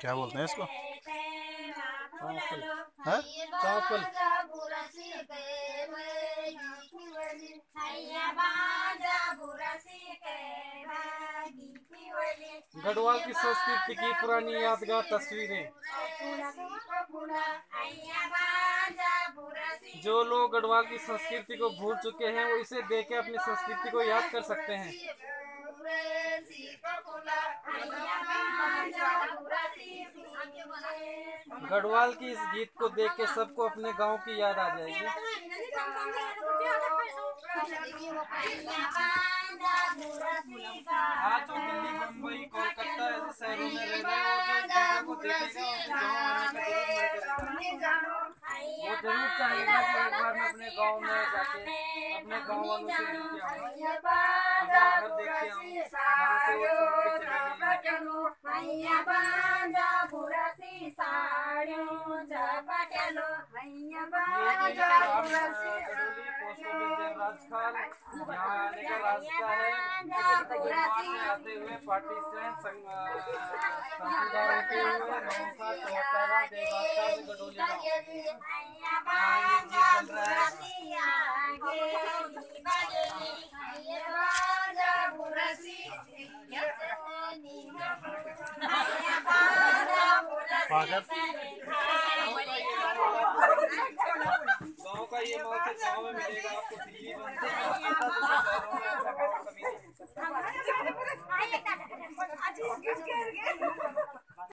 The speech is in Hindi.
क्या बोलते हैं इसको हाँ? चावल गढ़वाल की संस्कृति की पुरानी यादगार तस्वीरें जो लोग गढ़वाल की संस्कृति को भूल चुके हैं, वो इसे देख के अपनी संस्कृति को याद कर सकते हैं। गढ़वाल की इस गीत को देख के सबको अपने गाँव की याद आ जाएगी। तो मुंबई, कोलकाता शहरों में रह रहे हो चीज़ों को देखेगा वो ज़रूर चाहेगा कि एक बार मैं अपने गाँव में जाके अपने गाँव वालों से ये पोस्ट ऑफ़िस यहाँ आने का रास्ता है आते हुए पार्टी होते हुए नौसा चौतारा गडोली यहाँ ये गीत चल रहा है स्वागत गाँव का ये मौत है मिलेगा आपको दिल्ली में नहीं मिल सकता